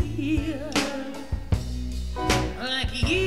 here like you.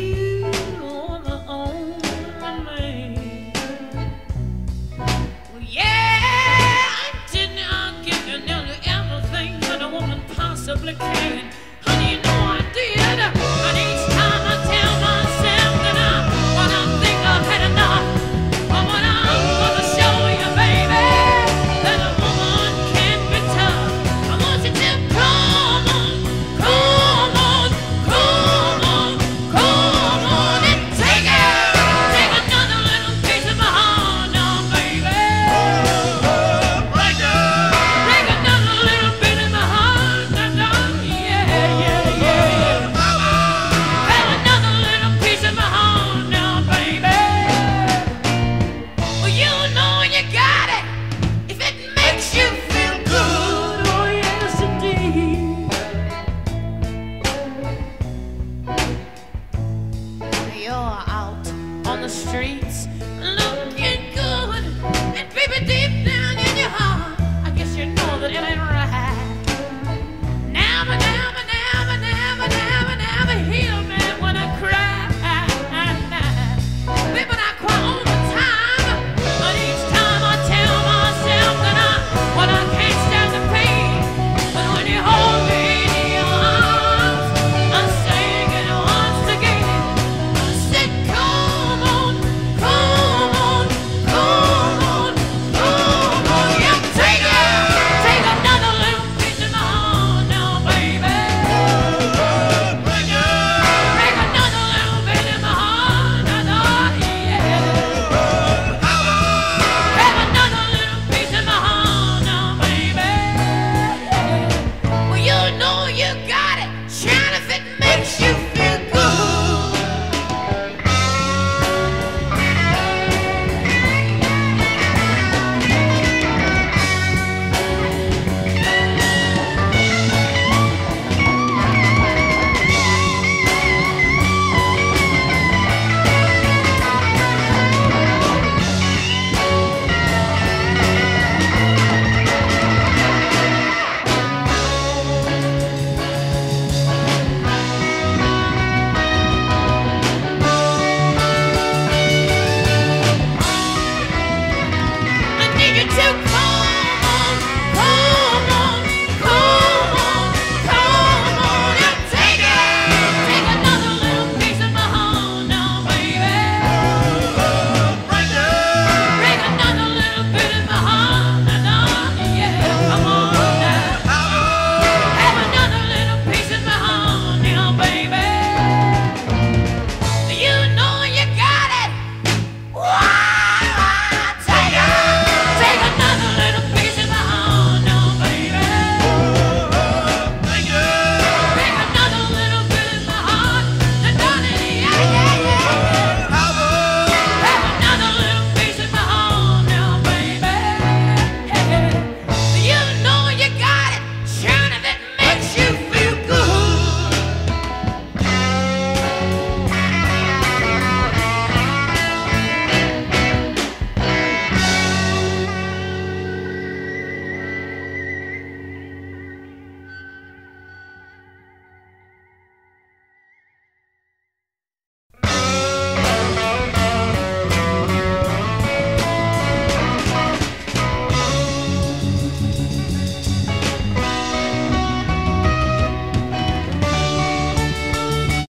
to